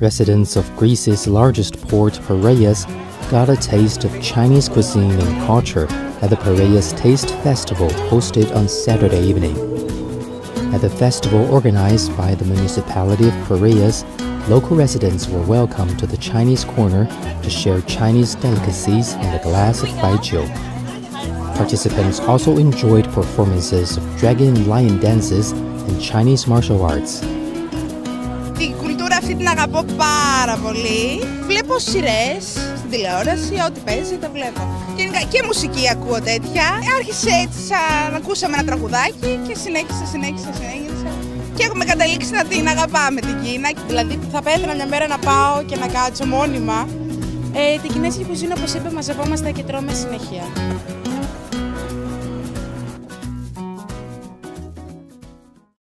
Residents of Greece's largest port, Piraeus, got a taste of Chinese cuisine and culture at the Piraeus Taste Festival hosted on Saturday evening. At the festival organized by the municipality of Piraeus, local residents were welcomed to the Chinese corner to share Chinese delicacies and a glass of baijiu. Participants also enjoyed performances of dragon and lion dances and Chinese martial arts. Την κουλτούρα αυτή την αγαπώ πάρα πολύ. Βλέπω σειρές στην τηλεόραση, ό,τι παίζει το βλέπω. Και, και μουσική ακούω τέτοια. Άρχισε έτσι σαν ακούσαμε ένα τραγουδάκι και συνέχισε, συνέχισε, συνέχισε. Και έχουμε καταλήξει να την αγαπάμε την Κίνα. Δηλαδή θα πέτρα μια μέρα να πάω και να κάτσω μόνιμα. Ε, την κινέζικη κουζίνα, όπως είπε, μαζευόμαστε και τρώμε συνέχεια.